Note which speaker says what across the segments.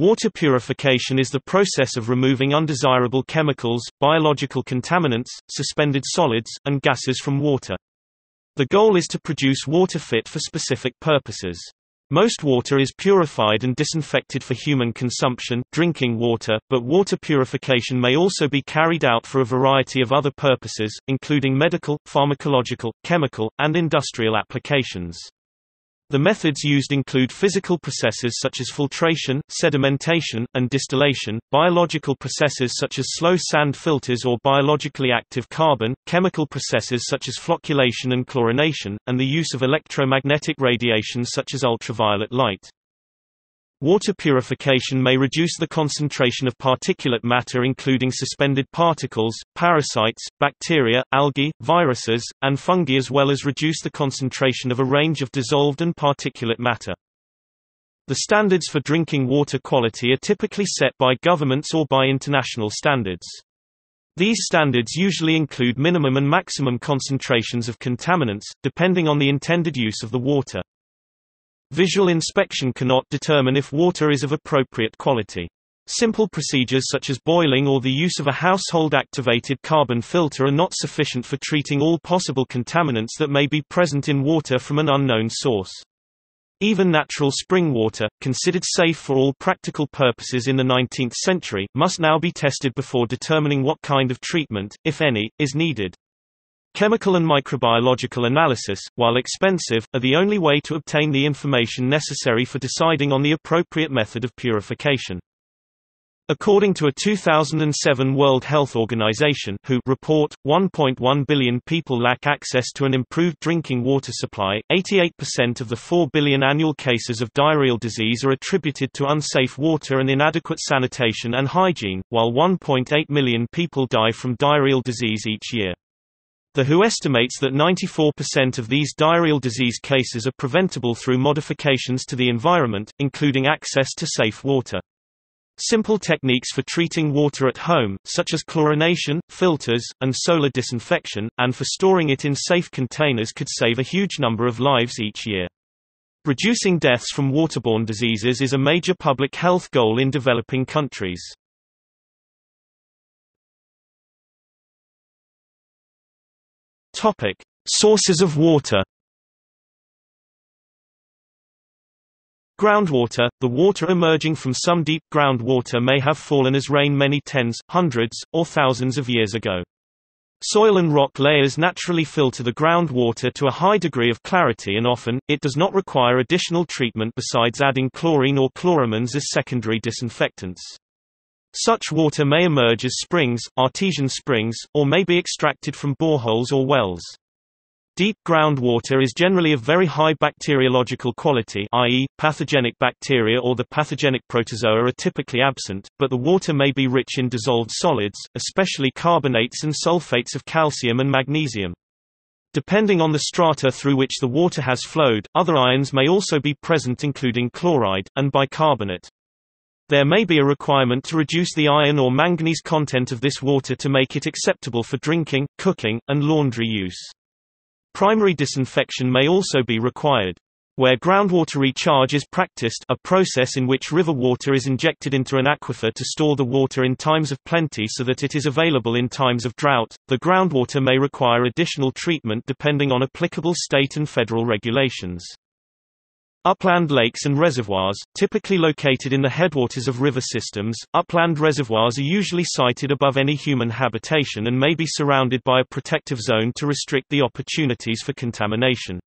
Speaker 1: Water purification is the process of removing undesirable chemicals, biological contaminants, suspended solids, and gases from water. The goal is to produce water fit for specific purposes. Most water is purified and disinfected for human consumption drinking water, but water purification may also be carried out for a variety of other purposes, including medical, pharmacological, chemical, and industrial applications. The methods used include physical processes such as filtration, sedimentation, and distillation, biological processes such as slow sand filters or biologically active carbon, chemical processes such as flocculation and chlorination, and the use of electromagnetic radiation such as ultraviolet light. Water purification may reduce the concentration of particulate matter including suspended particles, parasites, bacteria, algae, viruses, and fungi as well as reduce the concentration of a range of dissolved and particulate matter. The standards for drinking water quality are typically set by governments or by international standards. These standards usually include minimum and maximum concentrations of contaminants, depending on the intended use of the water. Visual inspection cannot determine if water is of appropriate quality. Simple procedures such as boiling or the use of a household-activated carbon filter are not sufficient for treating all possible contaminants that may be present in water from an unknown source. Even natural spring water, considered safe for all practical purposes in the 19th century, must now be tested before determining what kind of treatment, if any, is needed. Chemical and microbiological analysis, while expensive, are the only way to obtain the information necessary for deciding on the appropriate method of purification. According to a 2007 World Health Organization WHO report, 1.1 billion people lack access to an improved drinking water supply. 88% of the 4 billion annual cases of diarrheal disease are attributed to unsafe water and inadequate sanitation and hygiene, while 1.8 million people die from diarrheal disease each year. The WHO estimates that 94% of these diarrheal disease cases are preventable through modifications to the environment, including access to safe water. Simple techniques for treating water at home, such as chlorination, filters, and solar disinfection, and for storing it in safe containers could save a huge number of lives each year. Reducing deaths from waterborne diseases is a major public health goal in developing countries. Topic: Sources of water. Groundwater – The water emerging from some deep groundwater may have fallen as rain many tens, hundreds, or thousands of years ago. Soil and rock layers naturally filter the groundwater to a high degree of clarity and often, it does not require additional treatment besides adding chlorine or chloramines as secondary disinfectants. Such water may emerge as springs, artesian springs, or may be extracted from boreholes or wells. Deep groundwater is generally of very high bacteriological quality i.e., pathogenic bacteria or the pathogenic protozoa are typically absent, but the water may be rich in dissolved solids, especially carbonates and sulfates of calcium and magnesium. Depending on the strata through which the water has flowed, other ions may also be present including chloride, and bicarbonate. There may be a requirement to reduce the iron or manganese content of this water to make it acceptable for drinking, cooking, and laundry use. Primary disinfection may also be required. Where groundwater recharge is practiced a process in which river water is injected into an aquifer to store the water in times of plenty so that it is available in times of drought, the groundwater may require additional treatment depending on applicable state and federal regulations. Upland lakes and reservoirs, typically located in the headwaters of river systems, upland reservoirs are usually sited above any human habitation and may be surrounded by a protective zone to restrict the opportunities for contamination.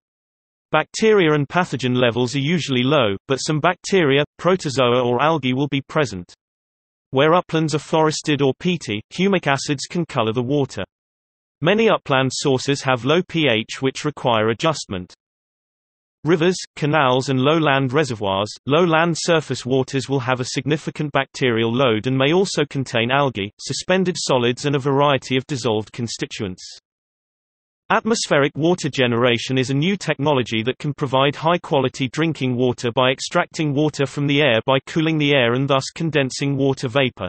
Speaker 1: Bacteria and pathogen levels are usually low, but some bacteria, protozoa or algae will be present. Where uplands are forested or peaty, humic acids can color the water. Many upland sources have low pH which require adjustment. Rivers, canals and low-land reservoirs, low-land surface waters will have a significant bacterial load and may also contain algae, suspended solids and a variety of dissolved constituents. Atmospheric water generation is a new technology that can provide high-quality drinking water by extracting water from the air by cooling the air and thus condensing water vapor.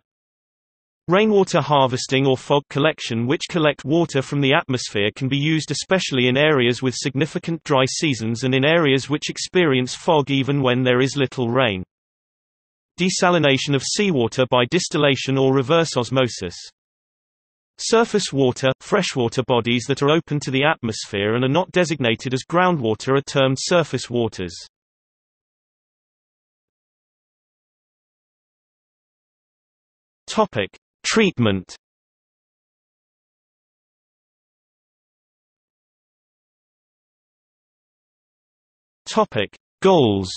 Speaker 1: Rainwater harvesting or fog collection which collect water from the atmosphere can be used especially in areas with significant dry seasons and in areas which experience fog even when there is little rain. Desalination of seawater by distillation or reverse osmosis. Surface water, freshwater bodies that are open to the atmosphere and are not designated as groundwater are termed surface waters. Topic: Treatment. Topic: Goals.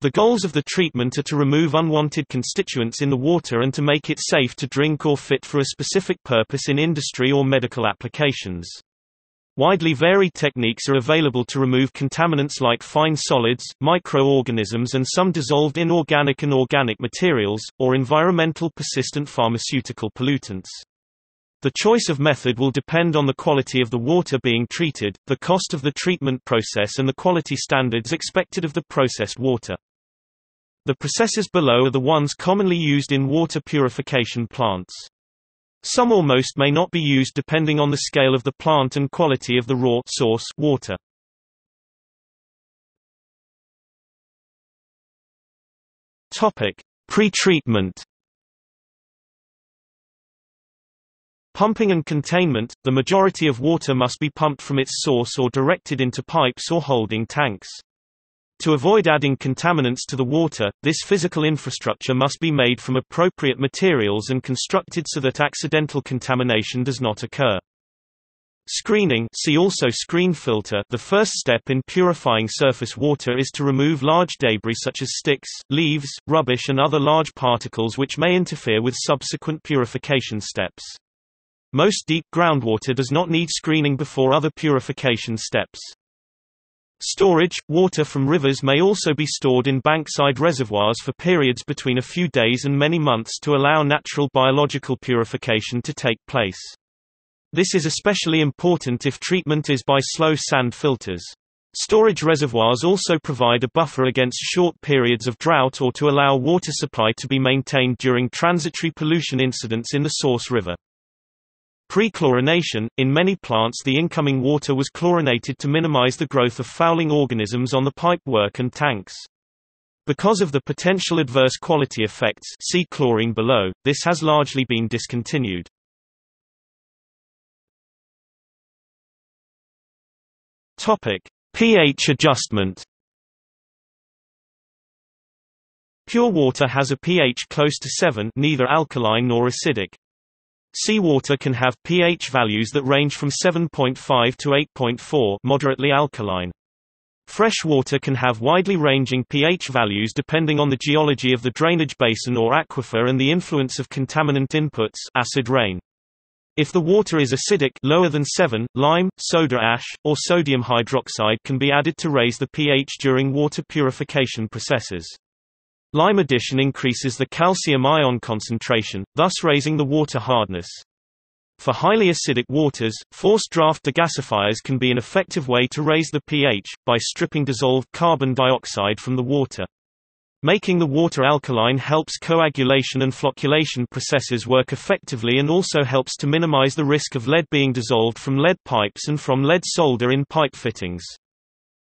Speaker 1: The goals of the treatment are to remove unwanted constituents in the water and to make it safe to drink or fit for a specific purpose in industry or medical applications. Widely varied techniques are available to remove contaminants like fine solids, microorganisms and some dissolved inorganic and organic materials, or environmental persistent pharmaceutical pollutants. The choice of method will depend on the quality of the water being treated, the cost of the treatment process and the quality standards expected of the processed water. The processes below are the ones commonly used in water purification plants. Some or most may not be used depending on the scale of the plant and quality of the raw source water. Topic: Pre-treatment. Pumping and containment – The majority of water must be pumped from its source or directed into pipes or holding tanks. To avoid adding contaminants to the water, this physical infrastructure must be made from appropriate materials and constructed so that accidental contamination does not occur. Screening see also screen filter The first step in purifying surface water is to remove large debris such as sticks, leaves, rubbish and other large particles which may interfere with subsequent purification steps. Most deep groundwater does not need screening before other purification steps. Storage – Water from rivers may also be stored in bankside reservoirs for periods between a few days and many months to allow natural biological purification to take place. This is especially important if treatment is by slow sand filters. Storage reservoirs also provide a buffer against short periods of drought or to allow water supply to be maintained during transitory pollution incidents in the source river. Pre-chlorination – In many plants the incoming water was chlorinated to minimize the growth of fouling organisms on the pipework and tanks. Because of the potential adverse quality effects see chlorine below, this has largely been discontinued. PH adjustment. Pure water has a pH close to 7, neither alkaline nor acidic. Seawater can have pH values that range from 7.5 to 8.4 moderately alkaline. Fresh water can have widely ranging pH values depending on the geology of the drainage basin or aquifer and the influence of contaminant inputs acid rain. If the water is acidic lower than 7, lime, soda ash, or sodium hydroxide can be added to raise the pH during water purification processes. Lime addition increases the calcium ion concentration, thus raising the water hardness. For highly acidic waters, forced draft degasifiers can be an effective way to raise the pH, by stripping dissolved carbon dioxide from the water. Making the water alkaline helps coagulation and flocculation processes work effectively and also helps to minimize the risk of lead being dissolved from lead pipes and from lead solder in pipe fittings.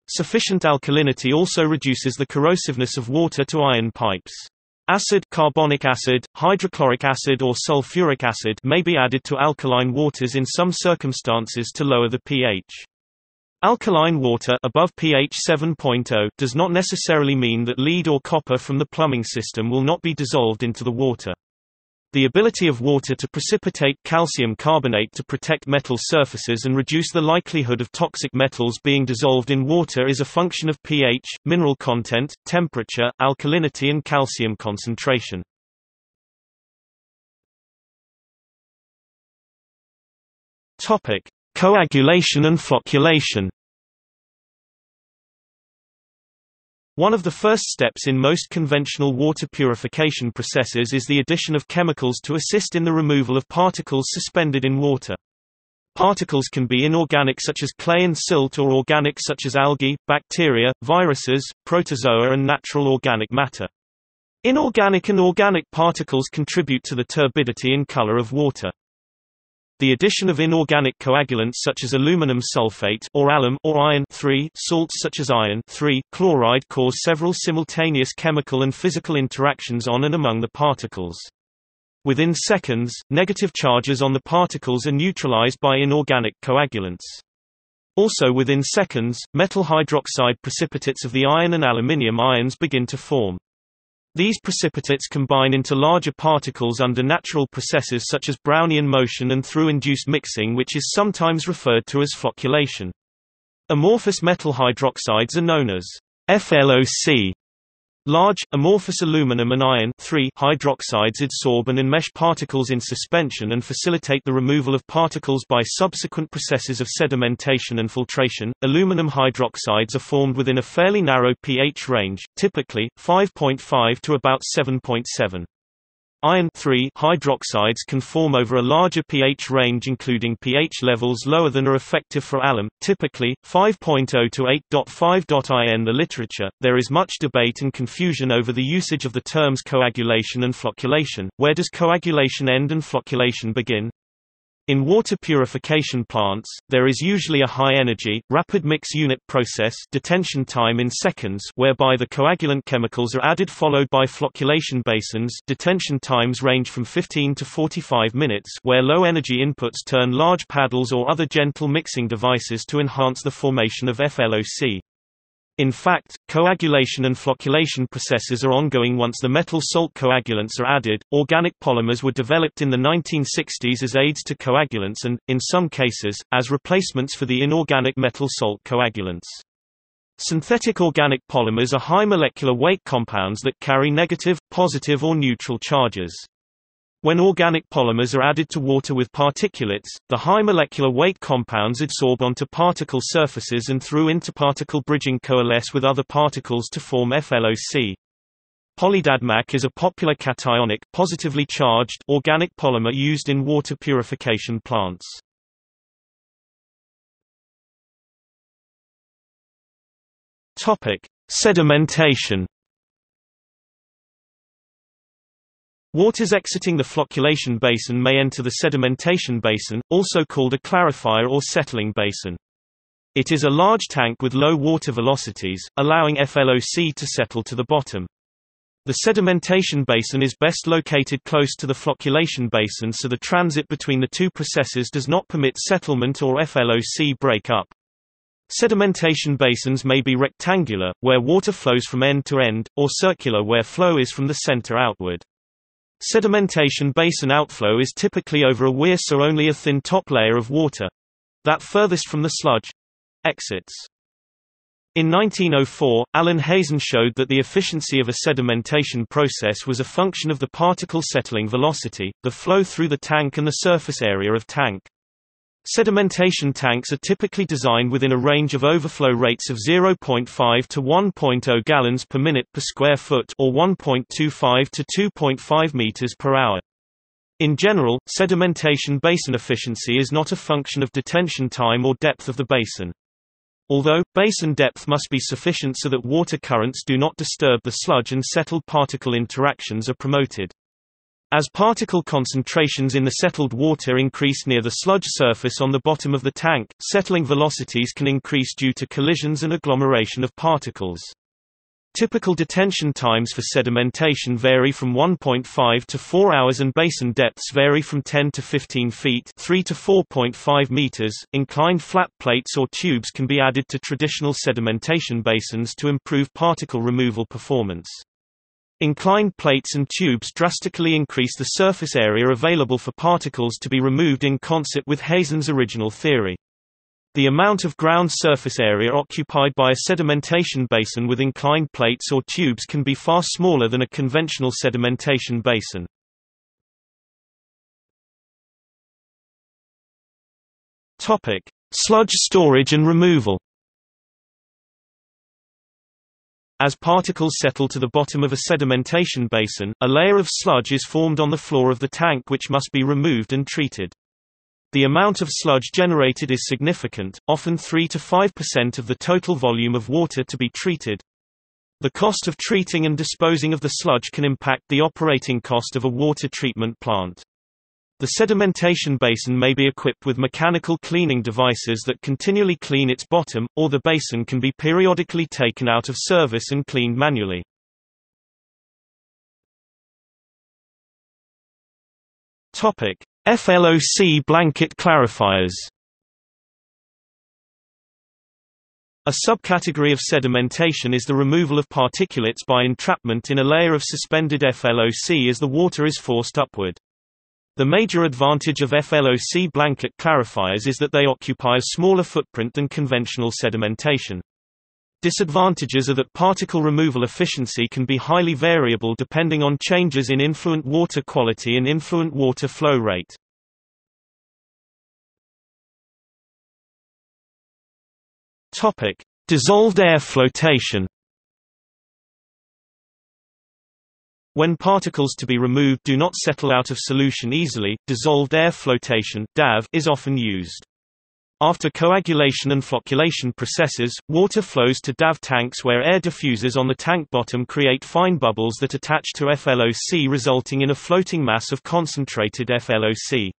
Speaker 1: Sufficient alkalinity also reduces the corrosiveness of water to iron pipes. Acid, carbonic acid, hydrochloric acid or sulfuric acid may be added to alkaline waters in some circumstances to lower the pH. Alkaline water above pH 7.0 does not necessarily mean that lead or copper from the plumbing system will not be dissolved into the water. The ability of water to precipitate calcium carbonate to protect metal surfaces and reduce the likelihood of toxic metals being dissolved in water is a function of pH, mineral content, temperature, alkalinity and calcium concentration. Coagulation and flocculation. One of the first steps in most conventional water purification processes is the addition of chemicals to assist in the removal of particles suspended in water. Particles can be inorganic such as clay and silt or organic such as algae, bacteria, viruses, protozoa and natural organic matter. Inorganic and organic particles contribute to the turbidity and color of water. The addition of inorganic coagulants such as aluminum sulfate or alum or iron salts such as iron chloride cause several simultaneous chemical and physical interactions on and among the particles. Within seconds, negative charges on the particles are neutralized by inorganic coagulants. Also within seconds, metal hydroxide precipitates of the iron and aluminium ions begin to form. These precipitates combine into larger particles under natural processes such as Brownian motion and through induced mixing which is sometimes referred to as flocculation. Amorphous metal hydroxides are known as FLOC Large, amorphous aluminum and iron hydroxides adsorb and enmesh particles in suspension and facilitate the removal of particles by subsequent processes of sedimentation and filtration. Aluminum hydroxides are formed within a fairly narrow pH range, typically 5.5 to about 7.7. Iron hydroxides can form over a larger pH range including pH levels lower than are effective for alum, typically 5.0 to 8.5. In the literature, there is much debate and confusion over the usage of the terms coagulation and flocculation. Where does coagulation end and flocculation begin? In water purification plants, there is usually a high-energy, rapid mix unit process detention time in seconds whereby the coagulant chemicals are added followed by flocculation basins detention times range from 15 to 45 minutes where low-energy inputs turn large paddles or other gentle mixing devices to enhance the formation of FLOC. In fact, coagulation and flocculation processes are ongoing once the metal salt coagulants are added. Organic polymers were developed in the 1960s as aids to coagulants and, in some cases, as replacements for the inorganic metal salt coagulants. Synthetic organic polymers are high molecular weight compounds that carry negative, positive or neutral charges. When organic polymers are added to water with particulates, the high molecular weight compounds adsorb onto particle surfaces and through interparticle bridging coalesce with other particles to form FLOC. Polydadmac is a popular cationic positively charged organic polymer used in water purification plants. Topic: Sedimentation Waters exiting the flocculation basin may enter the sedimentation basin, also called a clarifier or settling basin. It is a large tank with low water velocities, allowing FLOC to settle to the bottom. The sedimentation basin is best located close to the flocculation basin so the transit between the two processes does not permit settlement or FLOC break-up. Sedimentation basins may be rectangular, where water flows from end to end, or circular where flow is from the center outward. Sedimentation basin outflow is typically over a weir so only a thin top layer of water—that furthest from the sludge—exits. In 1904, Allen Hazen showed that the efficiency of a sedimentation process was a function of the particle settling velocity, the flow through the tank and the surface area of tank. Sedimentation tanks are typically designed within a range of overflow rates of 0.5 to 1.0 gallons per minute per square foot or 1.25 to 2.5 meters per hour. In general, sedimentation basin efficiency is not a function of detention time or depth of the basin. Although, basin depth must be sufficient so that water currents do not disturb the sludge and settled particle interactions are promoted. As particle concentrations in the settled water increase near the sludge surface on the bottom of the tank, settling velocities can increase due to collisions and agglomeration of particles. Typical detention times for sedimentation vary from 1.5 to 4 hours and basin depths vary from 10 to 15 feet 3 to 4.5 meters. Inclined flat plates or tubes can be added to traditional sedimentation basins to improve particle removal performance. Inclined plates and tubes drastically increase the surface area available for particles to be removed in concert with Hazen's original theory. The amount of ground surface area occupied by a sedimentation basin with inclined plates or tubes can be far smaller than a conventional sedimentation basin. Sludge storage and removal. As particles settle to the bottom of a sedimentation basin, a layer of sludge is formed on the floor of the tank which must be removed and treated. The amount of sludge generated is significant, often 3 to 5% of the total volume of water to be treated. The cost of treating and disposing of the sludge can impact the operating cost of a water treatment plant. The sedimentation basin may be equipped with mechanical cleaning devices that continually clean its bottom, or the basin can be periodically taken out of service and cleaned manually. Topic: FLOC blanket clarifiers. A subcategory of sedimentation is the removal of particulates by entrapment in a layer of suspended FLOC as the water is forced upward. The major advantage of FLOC blanket clarifiers is that they occupy a smaller footprint than conventional sedimentation. Disadvantages are that particle removal efficiency can be highly variable depending on changes in influent water quality and influent water flow rate. Dissolved air flotation. When particles to be removed do not settle out of solution easily, dissolved air flotation is often used. After coagulation and flocculation processes, water flows to DAF tanks where air diffusers on the tank bottom create fine bubbles that attach to FLOC resulting in a floating mass of concentrated FLOC.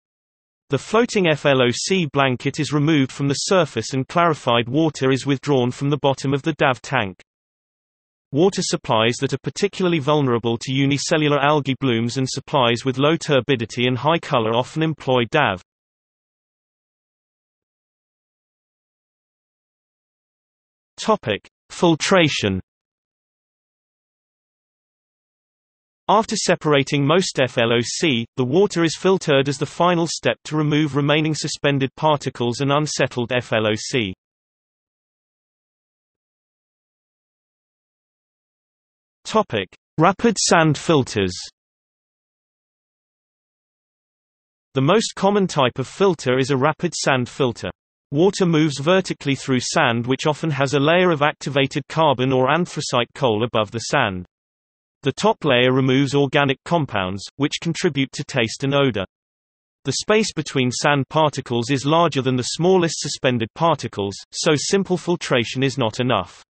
Speaker 1: The floating FLOC blanket is removed from the surface and clarified water is withdrawn from the bottom of the DAF tank. Water supplies that are particularly vulnerable to unicellular algae blooms and supplies with low turbidity and high color often employ DAF. Topic: Filtration. After separating most FLOC, the water is filtered as the final step to remove remaining suspended particles and unsettled FLOC. Topic: Rapid sand filters. The most common type of filter is a rapid sand filter. Water moves vertically through sand which often has a layer of activated carbon or anthracite coal above the sand. The top layer removes organic compounds, which contribute to taste and odor. The space between sand particles is larger than the smallest suspended particles, so simple filtration is not enough.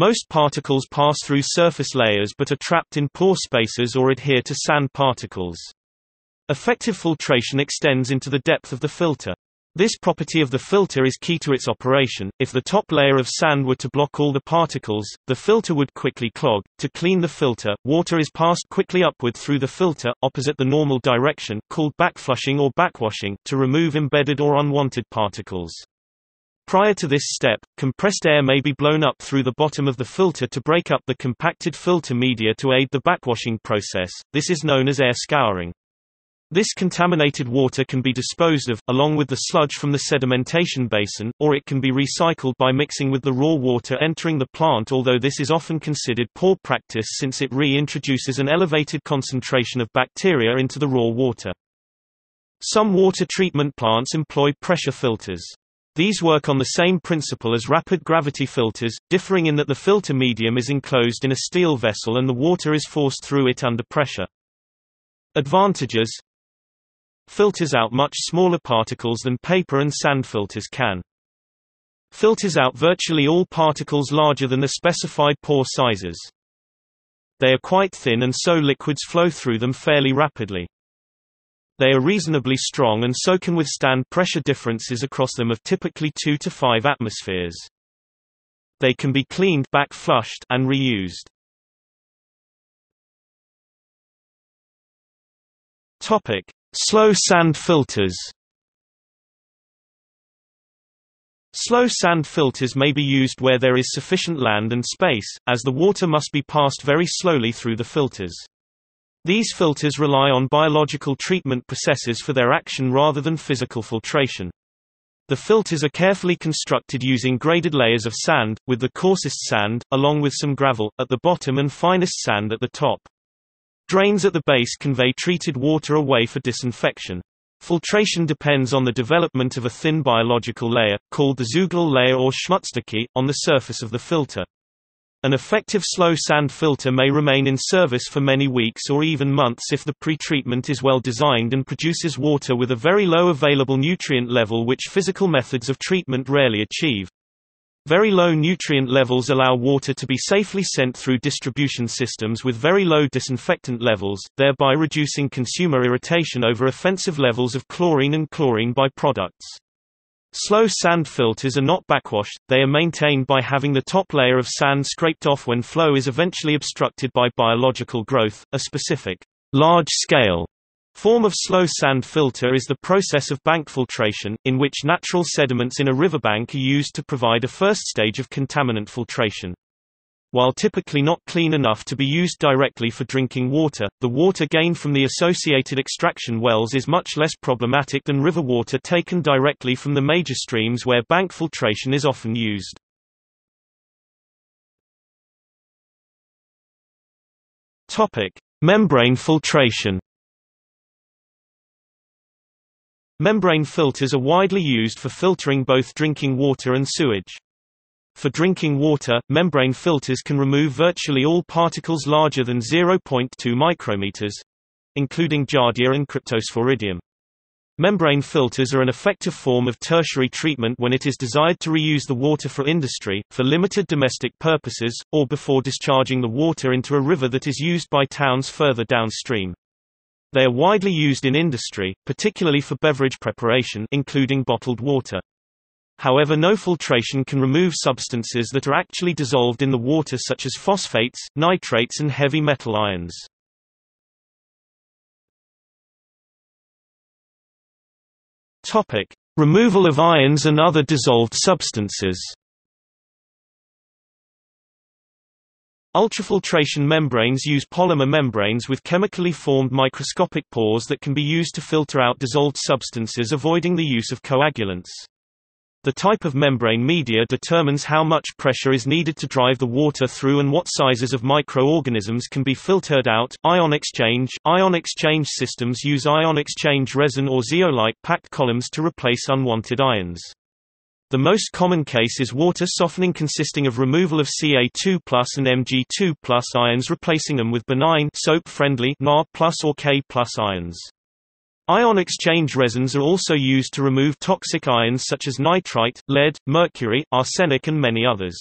Speaker 1: Most particles pass through surface layers but are trapped in pore spaces or adhere to sand particles. Effective filtration extends into the depth of the filter. This property of the filter is key to its operation. If the top layer of sand were to block all the particles, the filter would quickly clog. To clean the filter, water is passed quickly upward through the filter, opposite the normal direction, called backflushing or backwashing, to remove embedded or unwanted particles. Prior to this step, compressed air may be blown up through the bottom of the filter to break up the compacted filter media to aid the backwashing process. This is known as air scouring. This contaminated water can be disposed of, along with the sludge from the sedimentation basin, or it can be recycled by mixing with the raw water entering the plant although this is often considered poor practice since it reintroduces an elevated concentration of bacteria into the raw water. Some water treatment plants employ pressure filters. These work on the same principle as rapid gravity filters, differing in that the filter medium is enclosed in a steel vessel and the water is forced through it under pressure. Advantages filters out much smaller particles than paper and sand filters can. Filters out virtually all particles larger than the specified pore sizes. They are quite thin and so liquids flow through them fairly rapidly. They are reasonably strong and so can withstand pressure differences across them of typically 2 to 5 atmospheres. They can be cleaned back flushed and reused. Topic: Slow sand filters Slow sand filters may be used where there is sufficient land and space, as the water must be passed very slowly through the filters. These filters rely on biological treatment processes for their action rather than physical filtration. The filters are carefully constructed using graded layers of sand, with the coarsest sand, along with some gravel, at the bottom and finest sand at the top. Drains at the base convey treated water away for disinfection. Filtration depends on the development of a thin biological layer, called the zoogleal layer or Schmutzdecke, on the surface of the filter. An effective slow sand filter may remain in service for many weeks or even months if the pretreatment is well designed and produces water with a very low available nutrient level which physical methods of treatment rarely achieve. Very low nutrient levels allow water to be safely sent through distribution systems with very low disinfectant levels, thereby reducing consumer irritation over offensive levels of chlorine and chlorine byproducts. Slow sand filters are not backwashed, they are maintained by having the top layer of sand scraped off when flow is eventually obstructed by biological growth. A specific, large-scale form of slow sand filter is the process of bank filtration, in which natural sediments in a riverbank are used to provide a first stage of contaminant filtration. While typically not clean enough to be used directly for drinking water, the water gained from the associated extraction wells is much less problematic than river water taken directly from the major streams where bank filtration is often used. Topic: Membrane filtration. Membrane filters are widely used for filtering both drinking water and sewage. For drinking water, membrane filters can remove virtually all particles larger than 0.2 micrometers including giardia and cryptosporidium. Membrane filters are an effective form of tertiary treatment when it is desired to reuse the water for industry, for limited domestic purposes, or before discharging the water into a river that is used by towns further downstream. They are widely used in industry, particularly for beverage preparation including bottled water. However no filtration can remove substances that are actually dissolved in the water such as phosphates, nitrates and heavy metal ions. Topic: Removal of ions and other dissolved substances. Ultrafiltration membranes use polymer membranes with chemically formed microscopic pores that can be used to filter out dissolved substances avoiding the use of coagulants. The type of membrane media determines how much pressure is needed to drive the water through and what sizes of microorganisms can be filtered out. Ion exchange Ion exchange systems use ion exchange resin or zeolite packed columns to replace unwanted ions. The most common case is water softening consisting of removal of Ca2 and Mg2 ions replacing them with benign soap-friendly Na or K ions. Ion exchange resins are also used to remove toxic ions such as nitrite, lead, mercury, arsenic and many others.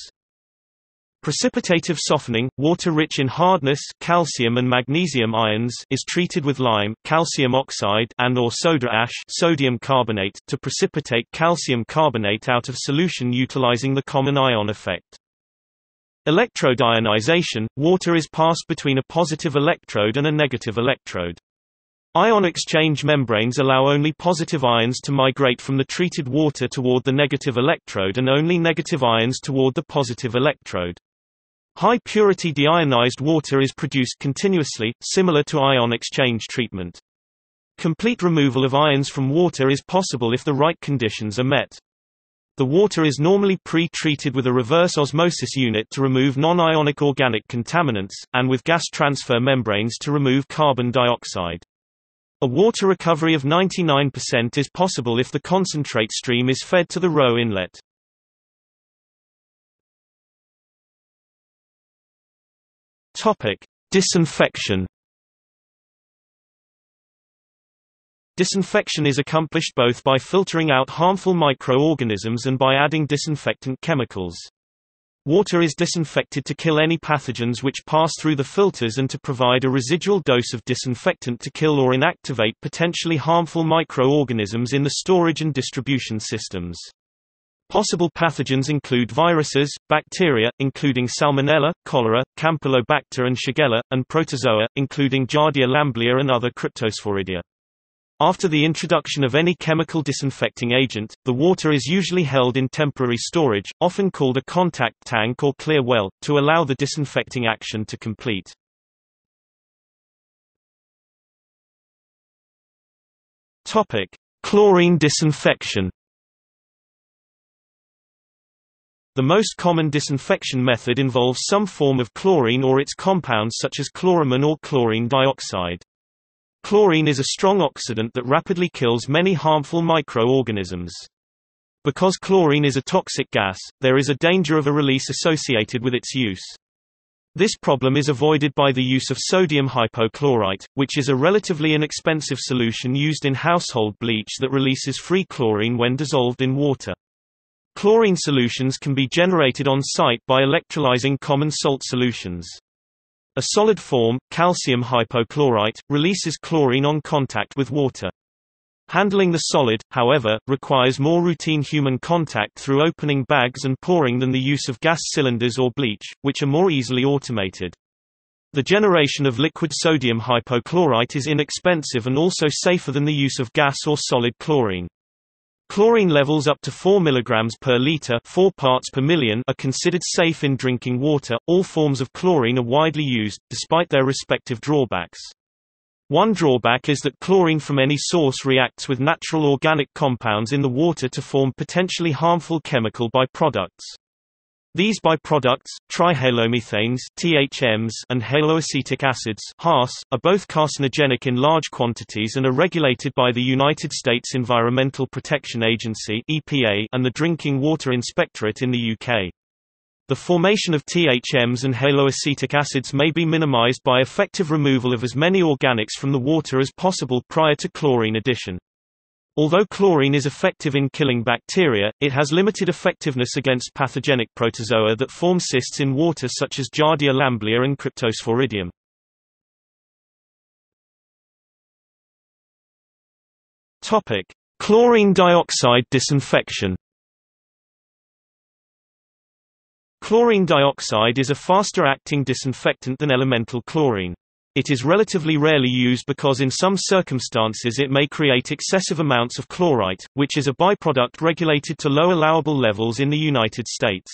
Speaker 1: Precipitative softening, water rich in hardness calcium and magnesium ions is treated with lime, calcium oxide and or soda ash sodium carbonate to precipitate calcium carbonate out of solution utilizing the common ion effect. Electrodeionization, water is passed between a positive electrode and a negative electrode. Ion exchange membranes allow only positive ions to migrate from the treated water toward the negative electrode and only negative ions toward the positive electrode. High-purity deionized water is produced continuously, similar to ion exchange treatment. Complete removal of ions from water is possible if the right conditions are met. The water is normally pre-treated with a reverse osmosis unit to remove non-ionic organic contaminants, and with gas transfer membranes to remove carbon dioxide. A water recovery of 99% is possible if the concentrate stream is fed to the row inlet. Topic: Disinfection. Disinfection is accomplished both by filtering out harmful microorganisms and by adding disinfectant chemicals. Water is disinfected to kill any pathogens which pass through the filters and to provide a residual dose of disinfectant to kill or inactivate potentially harmful microorganisms in the storage and distribution systems. Possible pathogens include viruses, bacteria, including Salmonella, cholera, Campylobacter and Shigella, and protozoa, including Giardia lamblia and other Cryptosporidia. After the introduction of any chemical disinfecting agent, the water is usually held in temporary storage, often called a contact tank or clear well, to allow the disinfecting action to complete. Topic: Chlorine disinfection. The most common disinfection method involves some form of chlorine or its compounds such as chloramine or chlorine dioxide. Chlorine is a strong oxidant that rapidly kills many harmful microorganisms. Because chlorine is a toxic gas, there is a danger of a release associated with its use. This problem is avoided by the use of sodium hypochlorite, which is a relatively inexpensive solution used in household bleach that releases free chlorine when dissolved in water. Chlorine solutions can be generated on site by electrolyzing common salt solutions. A solid form, calcium hypochlorite, releases chlorine on contact with water. Handling the solid, however, requires more routine human contact through opening bags and pouring than the use of gas cylinders or bleach, which are more easily automated. The generation of liquid sodium hypochlorite is inexpensive and also safer than the use of gas or solid chlorine. Chlorine levels up to 4 mg per liter 4 parts per million are considered safe in drinking water. All forms of chlorine are widely used, despite their respective drawbacks. One drawback is that chlorine from any source reacts with natural organic compounds in the water to form potentially harmful chemical byproducts. These byproducts, trihalomethanes THMs and haloacetic acids HAS, are both carcinogenic in large quantities and are regulated by the United States Environmental Protection Agency EPA and the Drinking Water Inspectorate in the UK. The formation of THMs and haloacetic acids may be minimized by effective removal of as many organics from the water as possible prior to chlorine addition. Although chlorine is effective in killing bacteria, it has limited effectiveness against pathogenic protozoa that form cysts in water such as Giardia lamblia and Cryptosporidium. Topic: Chlorine dioxide disinfection. Chlorine dioxide is a faster-acting disinfectant than elemental chlorine. It is relatively rarely used because in some circumstances it may create excessive amounts of chlorite, which is a byproduct regulated to low allowable levels in the United States.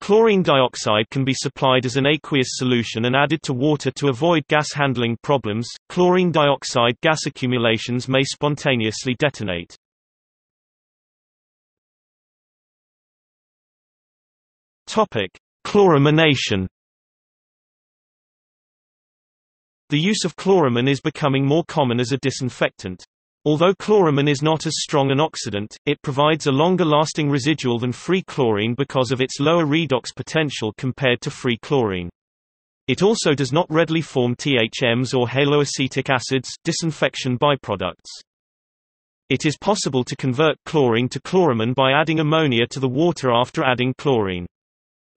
Speaker 1: Chlorine dioxide can be supplied as an aqueous solution and added to water to avoid gas handling problems. Chlorine dioxide gas accumulations may spontaneously detonate. Topic: Chloramination. The use of chloramine is becoming more common as a disinfectant. Although chloramine is not as strong an oxidant, it provides a longer-lasting residual than free chlorine because of its lower redox potential compared to free chlorine. It also does not readily form THMs or haloacetic acids disinfection byproducts. It is possible to convert chlorine to chloramine by adding ammonia to the water after adding chlorine.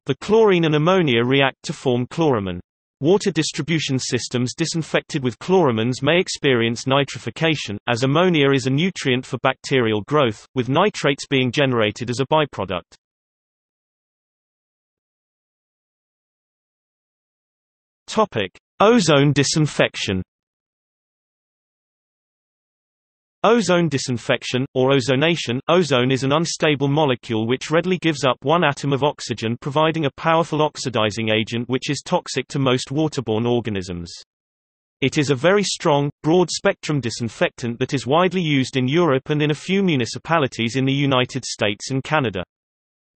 Speaker 1: The chlorine and ammonia react to form chloramine. Water distribution systems disinfected with chloramines may experience nitrification, as ammonia is a nutrient for bacterial growth, with nitrates being generated as a byproduct. Ozone disinfection. Ozone disinfection, or ozonation ozone is an unstable molecule which readily gives up one atom of oxygen providing a powerful oxidizing agent which is toxic to most waterborne organisms. It is a very strong, broad-spectrum disinfectant that is widely used in Europe and in a few municipalities in the United States and Canada.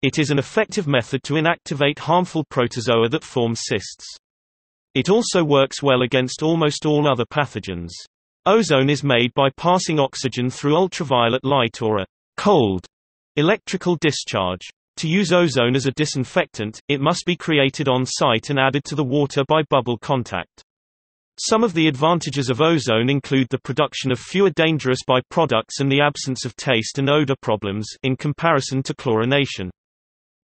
Speaker 1: It is an effective method to inactivate harmful protozoa that form cysts. It also works well against almost all other pathogens. Ozone is made by passing oxygen through ultraviolet light or a cold electrical discharge. To use ozone as a disinfectant, it must be created on site and added to the water by bubble contact. Some of the advantages of ozone include the production of fewer dangerous byproducts and the absence of taste and odor problems in comparison to chlorination.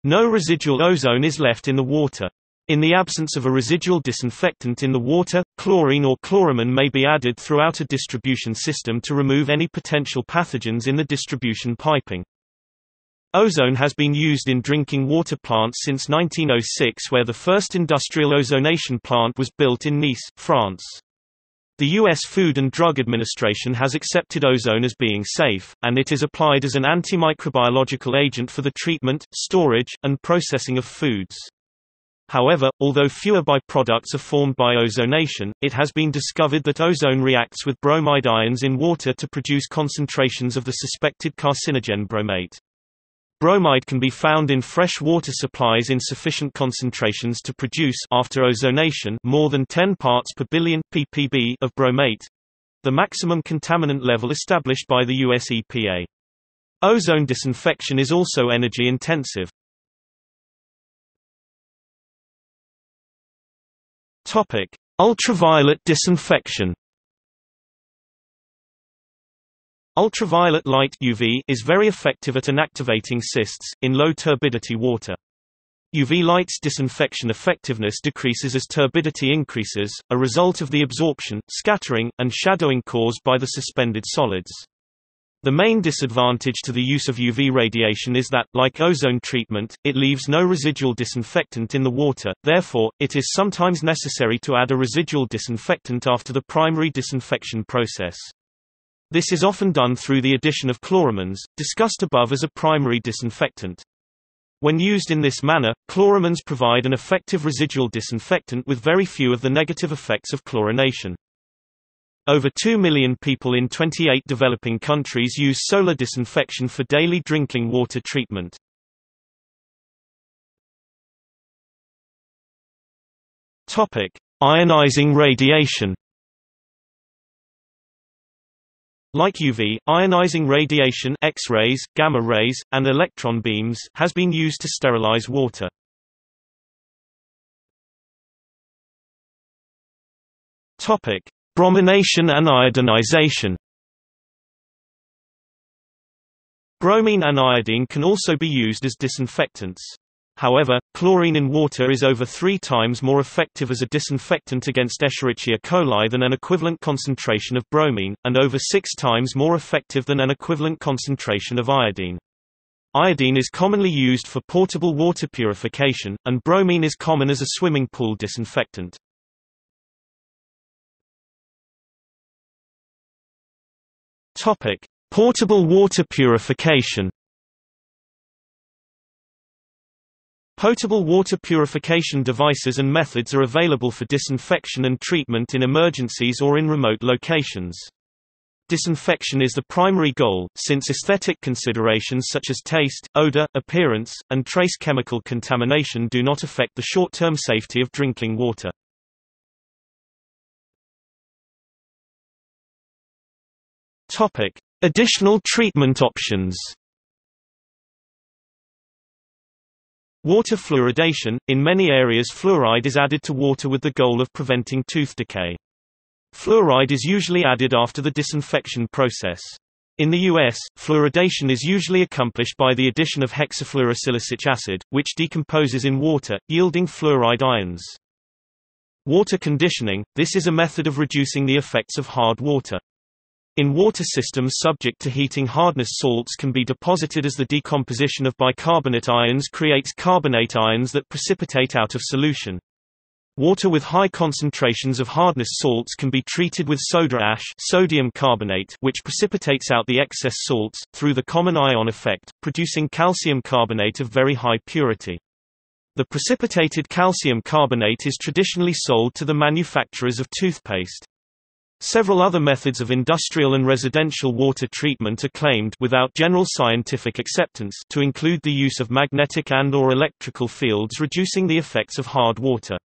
Speaker 1: No residual ozone is left in the water. In the absence of a residual disinfectant in the water, chlorine or chloramine may be added throughout a distribution system to remove any potential pathogens in the distribution piping. Ozone has been used in drinking water plants since 1906 where the first industrial ozonation plant was built in Nice, France. The U.S. Food and Drug Administration has accepted ozone as being safe, and it is applied as an antimicrobiological agent for the treatment, storage, and processing of foods. However, although fewer byproducts are formed by ozonation, it has been discovered that ozone reacts with bromide ions in water to produce concentrations of the suspected carcinogen bromate. Bromide can be found in fresh water supplies in sufficient concentrations to produce after ozonation more than 10 parts per billion ppb of bromate, the maximum contaminant level established by the US EPA. Ozone disinfection is also energy intensive. Topic: Ultraviolet disinfection. Ultraviolet light UV is very effective at inactivating cysts, in low turbidity water. UV light's disinfection effectiveness decreases as turbidity increases, a result of the absorption, scattering, and shadowing caused by the suspended solids. The main disadvantage to the use of UV radiation is that, like ozone treatment, it leaves no residual disinfectant in the water, therefore, it is sometimes necessary to add a residual disinfectant after the primary disinfection process. This is often done through the addition of chloramines, discussed above as a primary disinfectant. When used in this manner, chloramines provide an effective residual disinfectant with very few of the negative effects of chlorination. Over 2 million people in 28 developing countries use solar disinfection for daily drinking water treatment. Topic: Ionizing radiation. Like UV, ionizing radiation X-rays, gamma rays, and electron beams has been used to sterilize water. Topic: Bromination and iodinization. Bromine and iodine can also be used as disinfectants. However, chlorine in water is over three times more effective as a disinfectant against Escherichia coli than an equivalent concentration of bromine, and over six times more effective than an equivalent concentration of iodine. Iodine is commonly used for portable water purification, and bromine is common as a swimming pool disinfectant. Topic: Portable water purification. Potable water purification devices and methods are available for disinfection and treatment in emergencies or in remote locations. Disinfection is the primary goal, since aesthetic considerations such as taste, odor, appearance, and trace chemical contamination do not affect the short-term safety of drinking water. Topic: Additional treatment options. Water fluoridation – In many areas fluoride is added to water with the goal of preventing tooth decay. Fluoride is usually added after the disinfection process. In the U.S., fluoridation is usually accomplished by the addition of hexafluorosilicic acid, which decomposes in water, yielding fluoride ions. Water conditioning – This is a method of reducing the effects of hard water. In water systems subject to heating hardness salts can be deposited as the decomposition of bicarbonate ions creates carbonate ions that precipitate out of solution. Water with high concentrations of hardness salts can be treated with soda ash sodium carbonate which precipitates out the excess salts, through the common ion effect, producing calcium carbonate of very high purity. The precipitated calcium carbonate is traditionally sold to the manufacturers of toothpaste. Several other methods of industrial and residential water treatment are claimed without general scientific acceptance to include the use of magnetic and or electrical fields reducing the effects of hard water.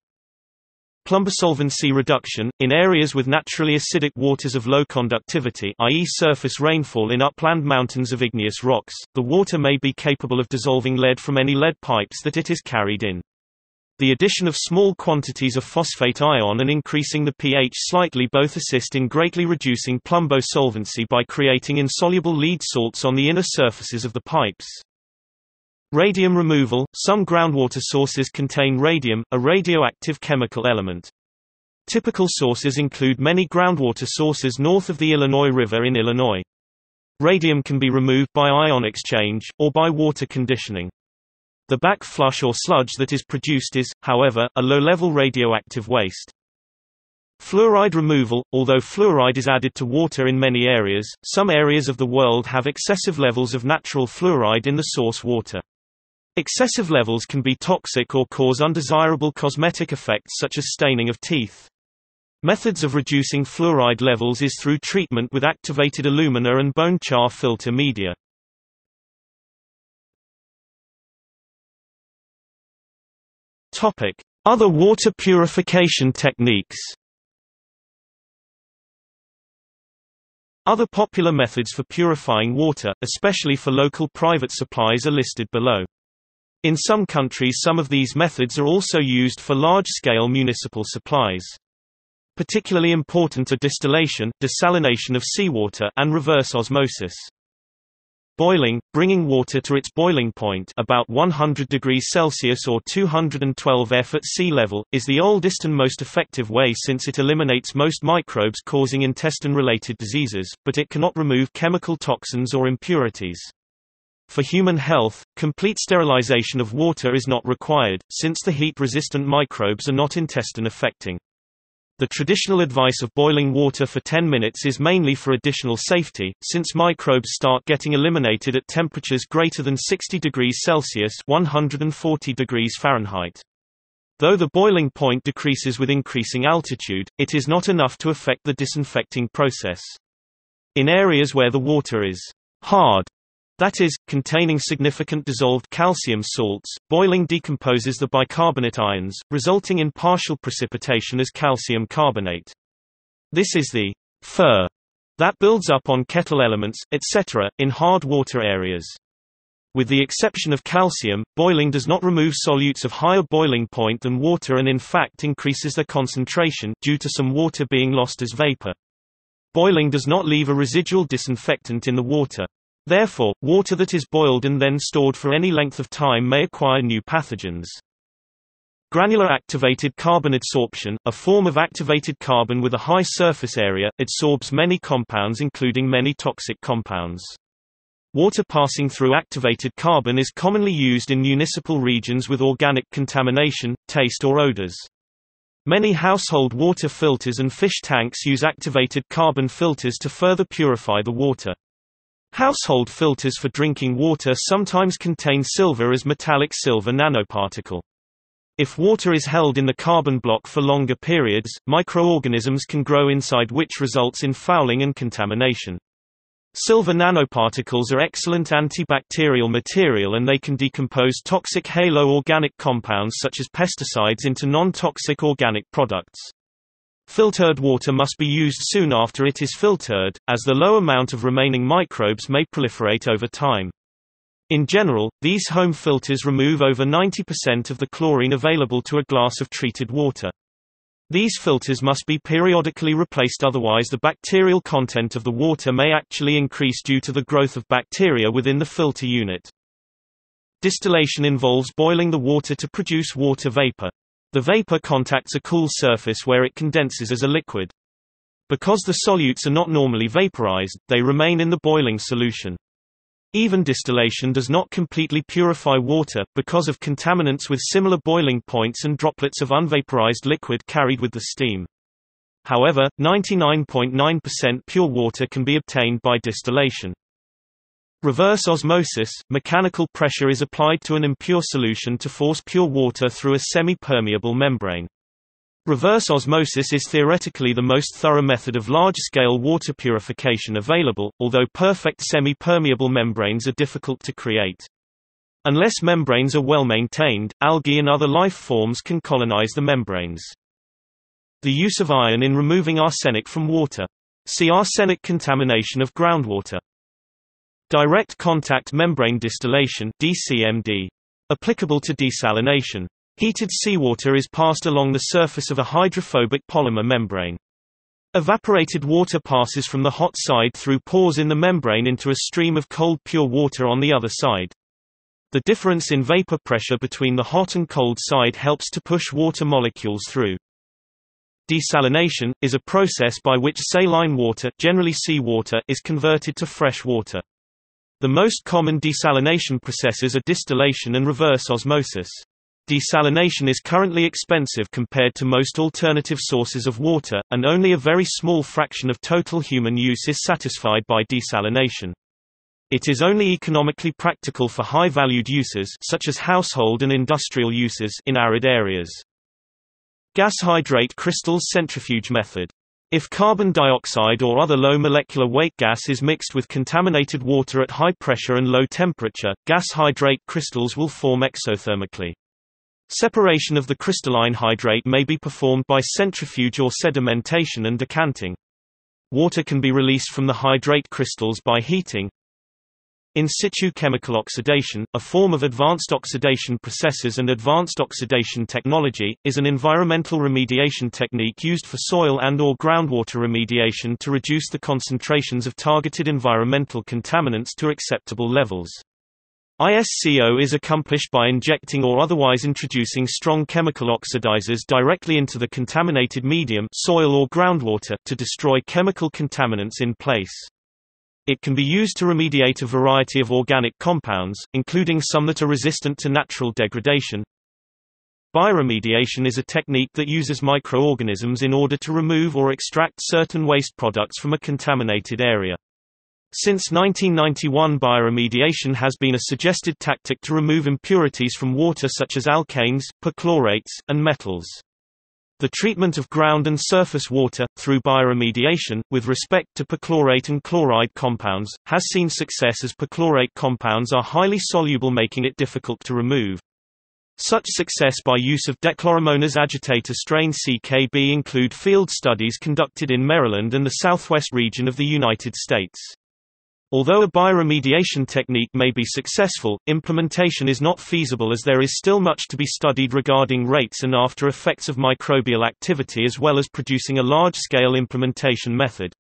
Speaker 1: Plumbosolvency reduction – In areas with naturally acidic waters of low conductivity i.e. surface rainfall in upland mountains of igneous rocks, the water may be capable of dissolving lead from any lead pipes that it is carried in. The addition of small quantities of phosphate ion and increasing the pH slightly both assist in greatly reducing plumbosolvency by creating insoluble lead salts on the inner surfaces of the pipes. Radium removal – Some groundwater sources contain radium, a radioactive chemical element. Typical sources include many groundwater sources north of the Illinois River in Illinois. Radium can be removed by ion exchange, or by water conditioning. The back flush or sludge that is produced is, however, a low-level radioactive waste. Fluoride removal – Although fluoride is added to water in many areas, some areas of the world have excessive levels of natural fluoride in the source water. Excessive levels can be toxic or cause undesirable cosmetic effects such as staining of teeth. Methods of reducing fluoride levels is through treatment with activated alumina and bone char filter media. Topic: Other water purification techniques. Other popular methods for purifying water, especially for local private supplies are listed below. In some countries some of these methods are also used for large-scale municipal supplies. Particularly important are distillation, desalination of seawater, and reverse osmosis. Boiling, bringing water to its boiling point about 100 degrees Celsius or 212 F at sea level, is the oldest and most effective way since it eliminates most microbes causing intestine-related diseases, but it cannot remove chemical toxins or impurities. For human health, complete sterilization of water is not required, since the heat-resistant microbes are not intestine-affecting. The traditional advice of boiling water for 10 minutes is mainly for additional safety, since microbes start getting eliminated at temperatures greater than 60 degrees Celsius 140 degrees Fahrenheit. Though the boiling point decreases with increasing altitude, it is not enough to affect the disinfecting process. In areas where the water is hard, that is, containing significant dissolved calcium salts, boiling decomposes the bicarbonate ions, resulting in partial precipitation as calcium carbonate. This is the fur that builds up on kettle elements, etc., in hard water areas. With the exception of calcium, boiling does not remove solutes of higher boiling point than water and in fact increases their concentration, due to some water being lost as vapor. Boiling does not leave a residual disinfectant in the water. Therefore, water that is boiled and then stored for any length of time may acquire new pathogens. Granular activated carbon adsorption, a form of activated carbon with a high surface area, adsorbs many compounds including many toxic compounds. Water passing through activated carbon is commonly used in municipal regions with organic contamination, taste or odors. Many household water filters and fish tanks use activated carbon filters to further purify the water. Household filters for drinking water sometimes contain silver as metallic silver nanoparticle. If water is held in the carbon block for longer periods, microorganisms can grow inside which results in fouling and contamination. Silver nanoparticles are excellent antibacterial material and they can decompose toxic halo organic compounds such as pesticides into non-toxic organic products. Filtered water must be used soon after it is filtered, as the low amount of remaining microbes may proliferate over time. In general, these home filters remove over 90% of the chlorine available to a glass of treated water. These filters must be periodically replaced otherwise the bacterial content of the water may actually increase due to the growth of bacteria within the filter unit. Distillation involves boiling the water to produce water vapor. The vapor contacts a cool surface where it condenses as a liquid. Because the solutes are not normally vaporized, they remain in the boiling solution. Even distillation does not completely purify water, because of contaminants with similar boiling points and droplets of unvaporized liquid carried with the steam. However, 99.9% pure water can be obtained by distillation. Reverse osmosis, mechanical pressure is applied to an impure solution to force pure water through a semi-permeable membrane. Reverse osmosis is theoretically the most thorough method of large-scale water purification available, although perfect semi-permeable membranes are difficult to create. Unless membranes are well maintained, algae and other life forms can colonize the membranes. The use of iron in removing arsenic from water. See arsenic contamination of groundwater. Direct contact membrane distillation DCMD. Applicable to desalination. Heated seawater is passed along the surface of a hydrophobic polymer membrane. Evaporated water passes from the hot side through pores in the membrane into a stream of cold pure water on the other side. The difference in vapor pressure between the hot and cold side helps to push water molecules through. Desalination, is a process by which saline water, generally seawater is converted to fresh water. The most common desalination processes are distillation and reverse osmosis. Desalination is currently expensive compared to most alternative sources of water, and only a very small fraction of total human use is satisfied by desalination. It is only economically practical for high-valued uses such as household and industrial uses in arid areas. Gas hydrate crystals centrifuge method if carbon dioxide or other low molecular weight gas is mixed with contaminated water at high pressure and low temperature, gas hydrate crystals will form exothermically. Separation of the crystalline hydrate may be performed by centrifuge or sedimentation and decanting. Water can be released from the hydrate crystals by heating. In situ chemical oxidation, a form of advanced oxidation processes and advanced oxidation technology, is an environmental remediation technique used for soil and or groundwater remediation to reduce the concentrations of targeted environmental contaminants to acceptable levels. ISCO is accomplished by injecting or otherwise introducing strong chemical oxidizers directly into the contaminated medium soil or groundwater to destroy chemical contaminants in place. It can be used to remediate a variety of organic compounds, including some that are resistant to natural degradation. Bioremediation is a technique that uses microorganisms in order to remove or extract certain waste products from a contaminated area. Since 1991 bioremediation has been a suggested tactic to remove impurities from water such as alkanes, perchlorates, and metals. The treatment of ground and surface water, through bioremediation, with respect to perchlorate and chloride compounds, has seen success as perchlorate compounds are highly soluble making it difficult to remove. Such success by use of Dechloromonas agitata strain CKB include field studies conducted in Maryland and the southwest region of the United States. Although a bioremediation technique may be successful, implementation is not feasible as there is still much to be studied regarding rates and after effects of microbial activity as well as producing a large-scale implementation method.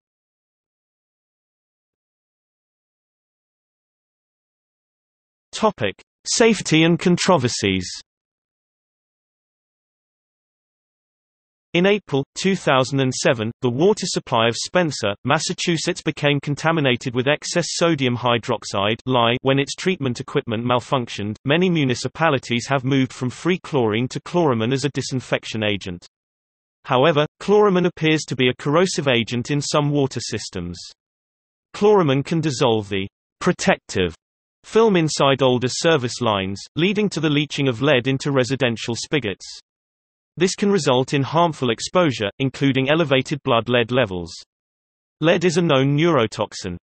Speaker 1: Safety and controversies In April, 2007, the water supply of Spencer, Massachusetts became contaminated with excess sodium hydroxide when its treatment equipment malfunctioned. Many municipalities have moved from free chlorine to chloramine as a disinfection agent. However, chloramine appears to be a corrosive agent in some water systems. Chloramine can dissolve the protective film inside older service lines, leading to the leaching of lead into residential spigots. This can result in harmful exposure, including elevated blood lead levels. Lead is a known neurotoxin.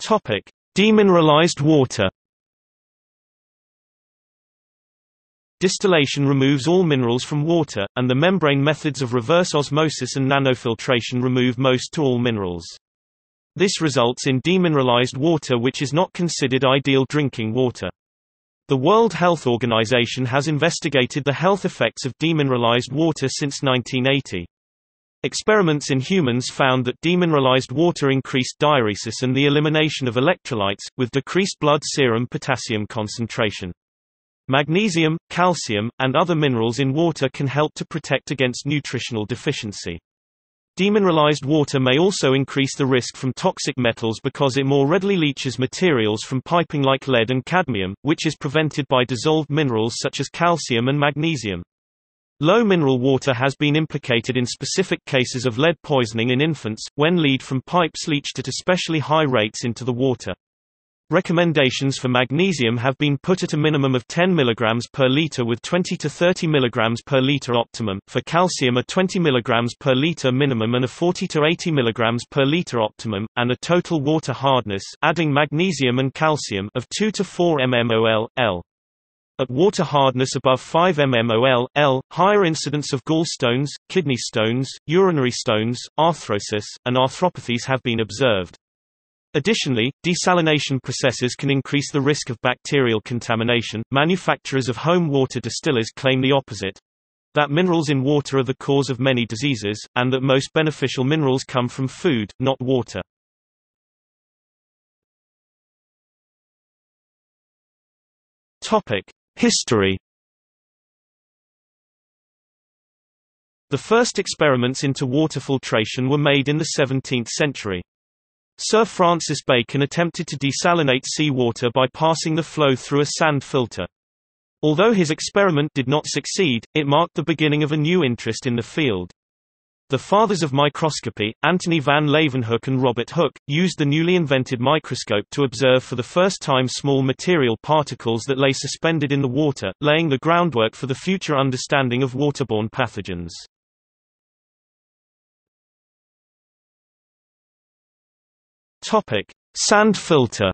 Speaker 1: Topic: Demineralized water. Distillation removes all minerals from water, and the membrane methods of reverse osmosis and nanofiltration remove most to all minerals. This results in demineralized water which is not considered ideal drinking water. The World Health Organization has investigated the health effects of demineralized water since 1980. Experiments in humans found that demineralized water increased diuresis and the elimination of electrolytes, with decreased blood serum potassium concentration. Magnesium, calcium, and other minerals in water can help to protect against nutritional deficiency. Demineralized water may also increase the risk from toxic metals because it more readily leaches materials from piping like lead and cadmium, which is prevented by dissolved minerals such as calcium and magnesium. Low mineral water has been implicated in specific cases of lead poisoning in infants, when lead from pipes leached at especially high rates into the water. Recommendations for magnesium have been put at a minimum of 10 mg per liter with 20 to 30 mg per liter optimum, for calcium a 20 mg per liter minimum and a 40 to 80 mg per liter optimum, and a total water hardness adding magnesium and calcium of 2 to 4 mmol, L. At water hardness above 5 mmol, L, higher incidence of gallstones, kidney stones, urinary stones, arthrosis, and arthropathies have been observed. Additionally, desalination processes can increase the risk of bacterial contamination. Manufacturers of home water distillers claim the opposite that minerals in water are the cause of many diseases, and that most beneficial minerals come from food, not water. History The first experiments into water filtration were made in the 17th century. Sir Francis Bacon attempted to desalinate seawater by passing the flow through a sand filter. Although his experiment did not succeed, it marked the beginning of a new interest in the field. The fathers of microscopy, Antony van Leeuwenhoek and Robert Hooke, used the newly invented microscope to observe for the first time small material particles that lay suspended in the water, laying the groundwork for the future understanding of waterborne pathogens. Topic: Sand filter.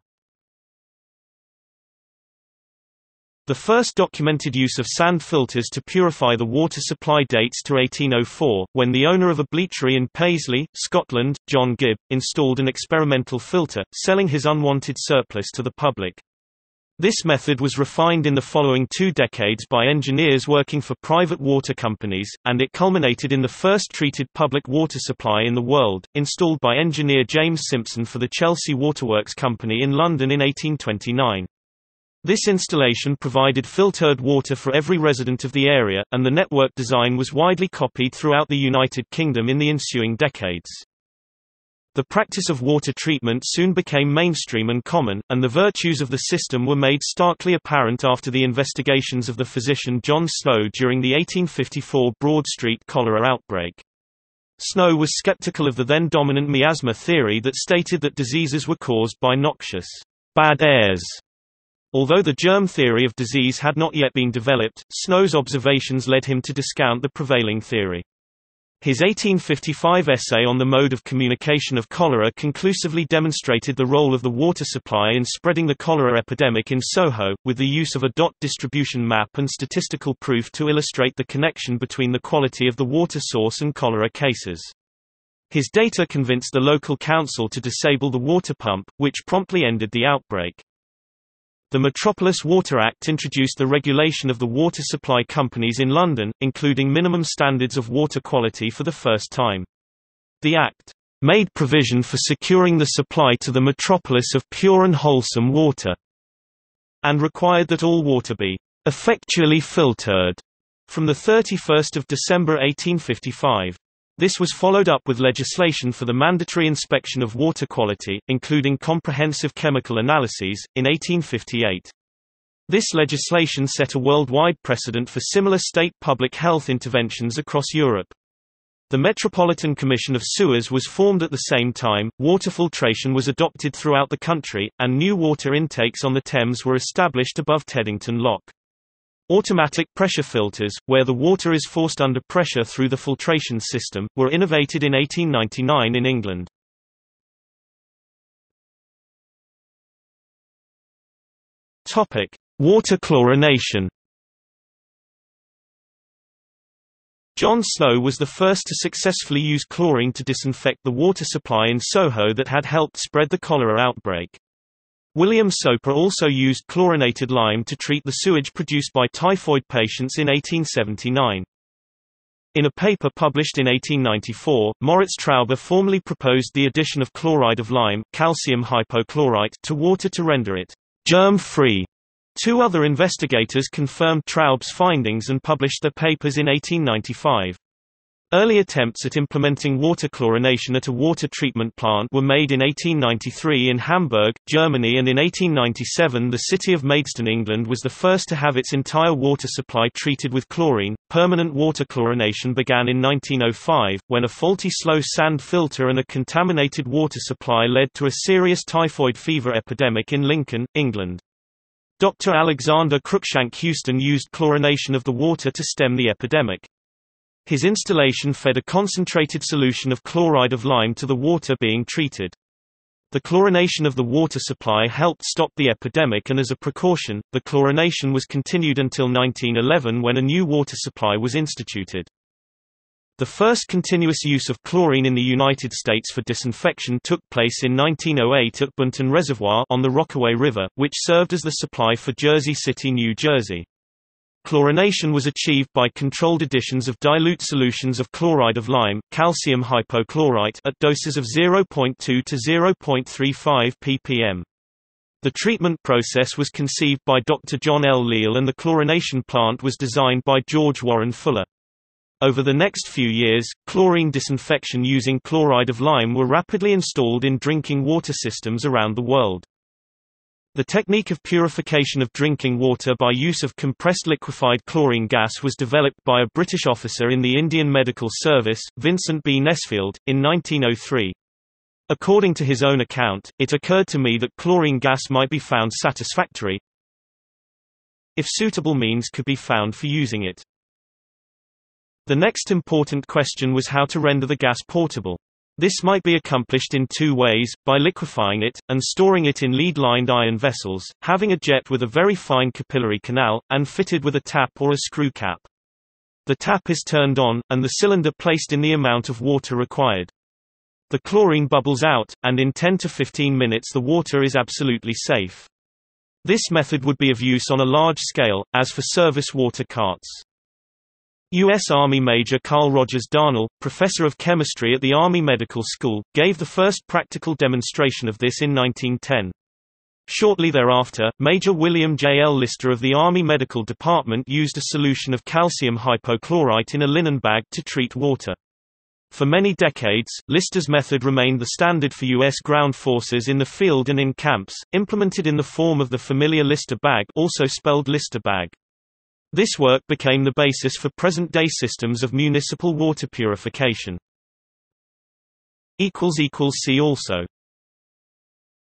Speaker 1: The first documented use of sand filters to purify the water supply dates to 1804, when the owner of a bleachery in Paisley, Scotland, John Gibb, installed an experimental filter, selling his unwanted surplus to the public. This method was refined in the following two decades by engineers working for private water companies, and it culminated in the first treated public water supply in the world, installed by engineer James Simpson for the Chelsea Waterworks Company in London in 1829. This installation provided filtered water for every resident of the area, and the network design was widely copied throughout the United Kingdom in the ensuing decades. The practice of water treatment soon became mainstream and common, and the virtues of the system were made starkly apparent after the investigations of the physician John Snow during the 1854 Broad Street cholera outbreak. Snow was skeptical of the then dominant miasma theory that stated that diseases were caused by noxious, bad airs. Although the germ theory of disease had not yet been developed, Snow's observations led him to discount the prevailing theory. His 1855 essay on the mode of communication of cholera conclusively demonstrated the role of the water supply in spreading the cholera epidemic in Soho, with the use of a dot distribution map and statistical proof to illustrate the connection between the quality of the water source and cholera cases. His data convinced the local council to disable the water pump, which promptly ended the outbreak. The Metropolis Water Act introduced the regulation of the water supply companies in London, including minimum standards of water quality for the first time. The Act made provision for securing the supply to the metropolis of pure and wholesome water, and required that all water be effectually filtered from 31 December 1855. This was followed up with legislation for the mandatory inspection of water quality, including comprehensive chemical analyses, in 1858. This legislation set a worldwide precedent for similar state public health interventions across Europe. The Metropolitan Commission of Sewers was formed at the same time, water filtration was adopted throughout the country, and new water intakes on the Thames were established above Teddington Lock. Automatic pressure filters, where the water is forced under pressure through the filtration system, were innovated in 1899 in England. Topic: Water chlorination. John Snow was the first to successfully use chlorine to disinfect the water supply in Soho that had helped spread the cholera outbreak. William Soper also used chlorinated lime to treat the sewage produced by typhoid patients in 1879. In a paper published in 1894, Moritz Traube formally proposed the addition of chloride of lime calcium hypochlorite to water to render it germ-free. Two other investigators confirmed Traube's findings and published their papers in 1895. Early attempts at implementing water chlorination at a water treatment plant were made in 1893 in Hamburg, Germany and in 1897 the city of Maidstone, England was the first to have its entire water supply treated with chlorine. Permanent water chlorination began in 1905, when a faulty slow sand filter and a contaminated water supply led to a serious typhoid fever epidemic in Lincoln, England. Dr. Alexander Cruikshank Houston used chlorination of the water to stem the epidemic. His installation fed a concentrated solution of chloride of lime to the water being treated. The chlorination of the water supply helped stop the epidemic and as a precaution, the chlorination was continued until 1911 when a new water supply was instituted. The first continuous use of chlorine in the United States for disinfection took place in 1908 at Boonton Reservoir on the Rockaway River, which served as the supply for Jersey City, New Jersey. Chlorination was achieved by controlled additions of dilute solutions of chloride of lime, calcium hypochlorite at doses of 0.2 to 0.35 ppm. The treatment process was conceived by Dr. John L. Leal and the chlorination plant was designed by George Warren Fuller. Over the next few years, chlorine disinfection using chloride of lime were rapidly installed in drinking water systems around the world. The technique of purification of drinking water by use of compressed liquefied chlorine gas was developed by a British officer in the Indian Medical Service, Vincent B. Nesfield, in 1903. According to his own account, it occurred to me that chlorine gas might be found satisfactory if suitable means could be found for using it. The next important question was how to render the gas portable. This might be accomplished in two ways, by liquefying it, and storing it in lead-lined iron vessels, having a jet with a very fine capillary canal, and fitted with a tap or a screw cap. The tap is turned on, and the cylinder placed in the amount of water required. The chlorine bubbles out, and in 10 to 15 minutes the water is absolutely safe. This method would be of use on a large scale, as for service water carts. U.S. Army Major Carl Rogers Darnall, professor of chemistry at the Army Medical School, gave the first practical demonstration of this in 1910. Shortly thereafter, Major William J. L. Lyster of the Army Medical Department used a solution of calcium hypochlorite in a linen bag to treat water. For many decades, Lyster's method remained the standard for U.S. ground forces in the field and in camps, implemented in the form of the familiar Lyster bag also spelled Lister bag. This work became the basis for present-day systems of municipal water purification. See also